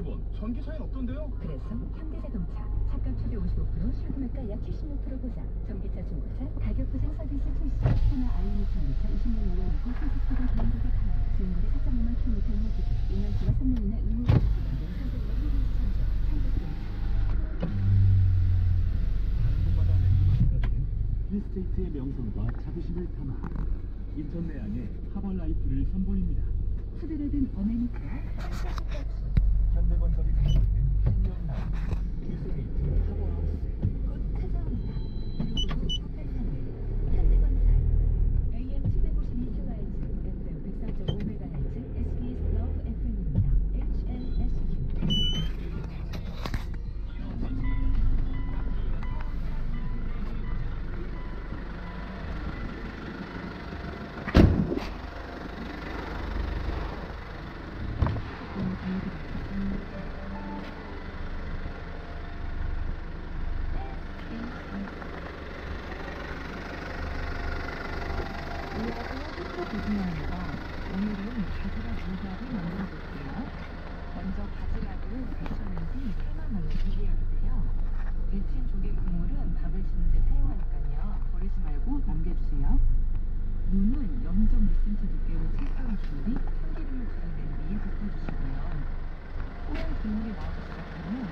50원. 전기 차이는 없던데요? 그래서 현대자동차 차가 초대 55% 실금액가 약 76% 보상 전기차 중고차 가격 보상 서비스 출시 하나 아이오닉 전기차 20년 이내이고 선택표를 가능하게 가능 주행거리 4.5만 km 이내 기준 2년 지나 3년 이내 의무 보상 다른 곳마다 랜드마크가 되는 힐스테이트의 명성과 자부심을 담아 인천 내양의 하벌라이프를 선보입니다. 후드로든 어메니카 현대건 우리가 생각부터 조심합니다. 오늘은 바지락 모자를 만들어볼게요. 먼저 바지락을 데쳤는지 새만 먼저 비벼야 돼요. 데친 조개 국물은 밥을 짓는데 사용하니까요. 버리지 말고 남겨주세요. 눈은 0.2cm 두께로 채썬 김이 참기름을 두른 냄비에 볶아주시고요. 뽀얀 국물이 나오기 시작하면